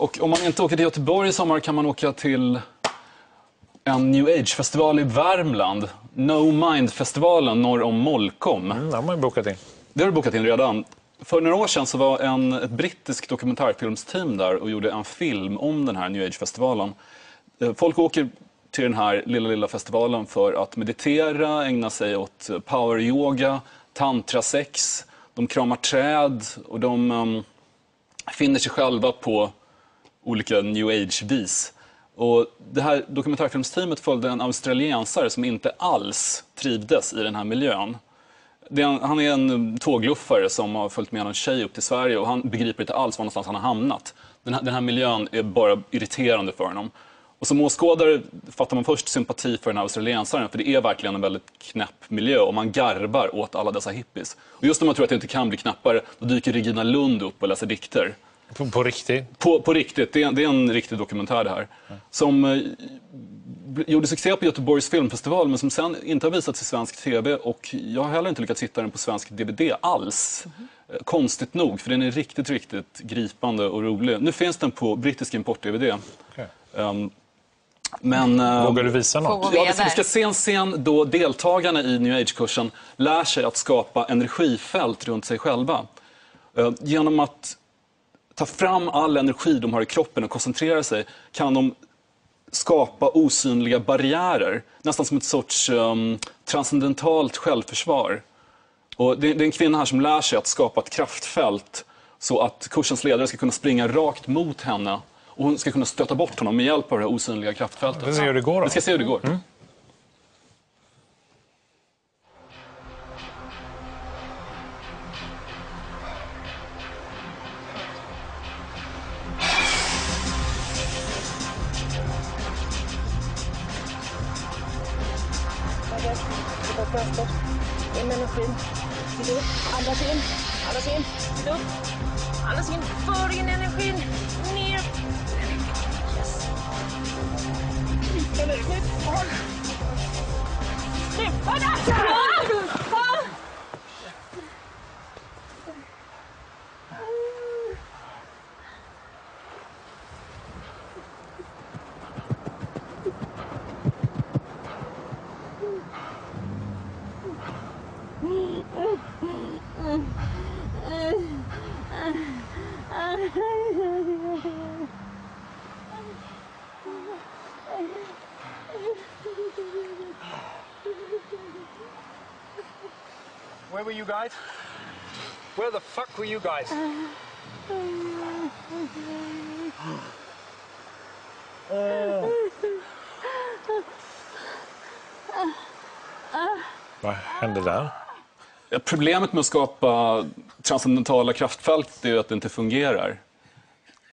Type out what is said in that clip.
Och om man inte åker till Göteborg i sommar kan man åka till en new age-festival i Värmland. No Mind-festivalen norr om Molkom. Mm, det har man ju bokat in. Det har du bokat in redan. För några år sedan så var en, ett brittiskt dokumentärfilmsteam där och gjorde en film om den här new age-festivalen. Eh, Folk åker till den här lilla, lilla festivalen för att meditera, ägna sig åt power-yoga, tantrasex, de kramar träd och de um, finner sig själva på olika new age-vis. Och det här dokumentärfilmsteamet följde en australiensare som inte alls trivdes i den här miljön. Är en, han är en tågluffare som har följt med en tjej upp till Sverige och han begriper inte alls var någonstans han har hamnat. Den här, den här miljön är bara irriterande för honom. Och som åskådare fattar man först sympati för den här australiensaren för det är verkligen en väldigt knäpp miljö och man garvar åt alla dessa hippies. Och just när man tror att det inte kan bli knappare, då dyker Regina Lund upp och läser dikter. På, på riktigt. På, på riktigt, det är, det är en riktig dokumentär det här. Som eh, gjorde succé på Göteborgs filmfestival men som sen inte har visats i svensk TV och jag har heller inte lyckats hitta den på svensk DVD alls. Eh, Konstigt nog, för den är riktigt, riktigt gripande och rolig. Nu finns den på brittisk import-DVD. Okej. Um, men... eh, Vågar du visa något? Ja, vi ska, vi ska se en scen då deltagarna i New Age-kursen lär sig att skapa energifält runt sig själva. Eh, Genom att ta fram all energi de har i kroppen och koncentrera sig kan de skapa osynliga barriärer. Nästan som ett sorts um, transcendentalt självförsvar. Och det, det är en kvinna här som lär sig att skapa ett kraftfält så att kursens ledare ska kunna springa rakt mot henne och hon ska kunna stöta bort honom med hjälp av det här osynliga kraftfältet. Vi ska se hur det går då. Vi ska se hur det går. Jobba Podcast, the podcaster, Emma og Finn, Sido, Andersen, Andersen, Sido, Andersen, för in energin, ner. Yes. Eller, nytt håll. Nu, vad Where were you guys? Where the fuck were you guys? Vad hände där? Problemet med att skapa transcendentala kraftfält är ju att det inte fungerar.